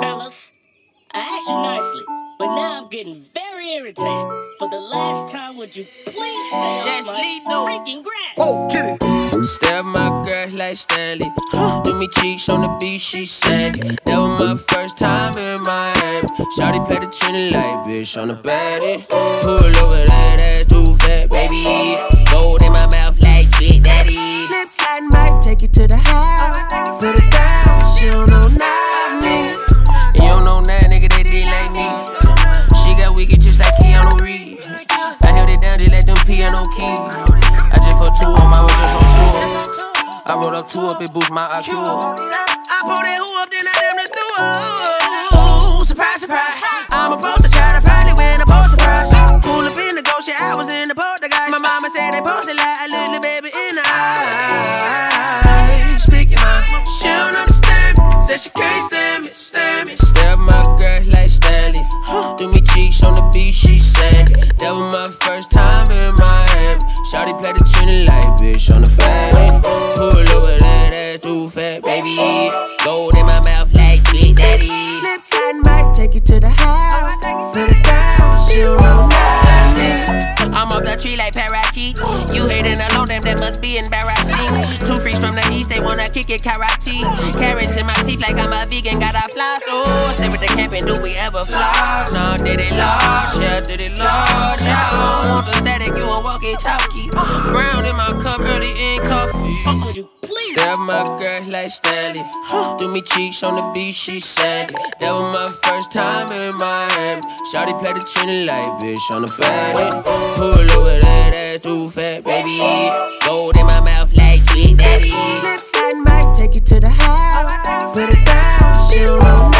Fellas, I asked you nicely, but now I'm getting very irritated. For the last time, would you please stay off That's my lethal. freaking grass? Oh, get it. Step my girl like Stanley. Do me cheeks on the beach, she sandy. That was my first time in Miami. Shawty play the Trina like bitch on the baddie. Pull over that ass too fat, baby. Gold in my mouth like Trick Daddy. Slip slide might take you to the house. Put it down, she don't know nothing. Two up, it boost my IQ. I pulled that who up, then I damn near threw up. Surprise, surprise. I'm a poster child, I probably win a poster prize. Pull up in the ghost, yeah, I was in the poltergeist. My mama said they posted like a little baby in the eye. Speaking my, she don't understand me. Said she can't stand me, stand me. Step my girl like Stanley. Do me cheeks on the beach, she sandy. That was my first time in Miami. Shawty play the Trina like bitch on the bed. Slide might take you to the house. Put it down, she don't know nothing. I'm off the tree like parakeet. You hating alone, damn, that must be embarrassing. Two freaks from the east, they wanna kick it karate. Carrots in my teeth like I'm a vegan, got a floss. Oh, stay with the camping, do we ever fly? Nah, did it lost, yeah, did it lost, yeah. I don't want the static, you a walkie talkie. Brown in my cup, early in coffee. You my girl like Stanley. Do me cheeks on the beach, she sandy. That was my first time in Miami. Shawty play the Trina like bitch on the baddie. Pull over that ass too fat, baby. Gold in my mouth like Trick Daddy. Slip slide might take you to the house. Put it down, she don't know